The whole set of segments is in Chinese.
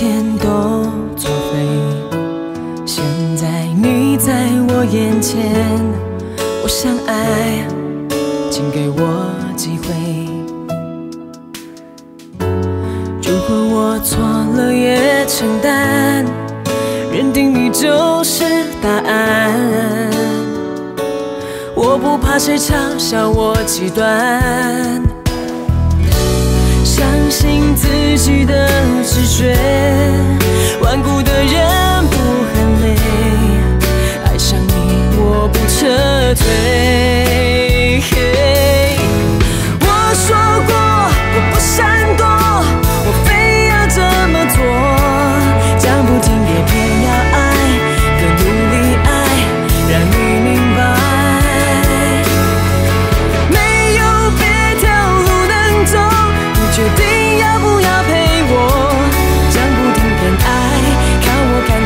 天都作废，现在你在我眼前，我想爱，请给我机会。如果我错了也承担，认定你就是答案，我不怕谁嘲笑我极端。相信自己的直觉，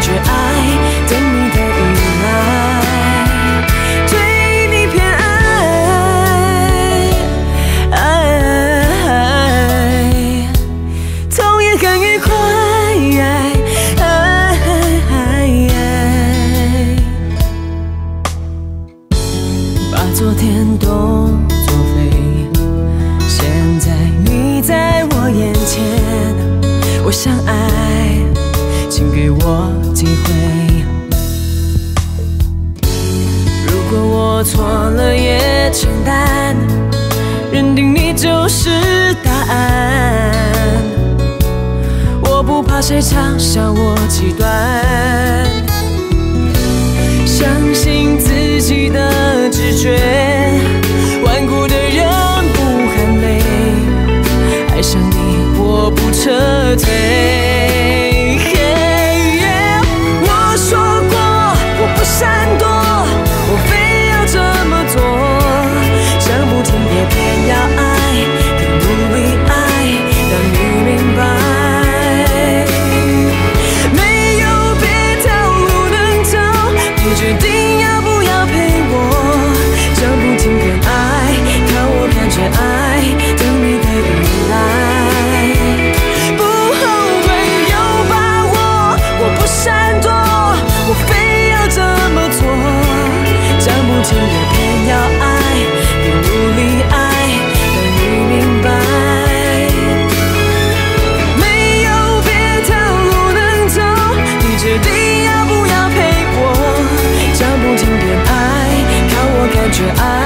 觉爱，对你的依赖，对你偏爱，痛也很愉快。把昨天都作废，现在你在我眼前，我想爱，我机会。如果我错了也承担，认定你就是答案，我不怕谁嘲笑我极端。相信自己的直觉，顽固的人不喊累，爱上你我不撤退。闪躲，却？爱，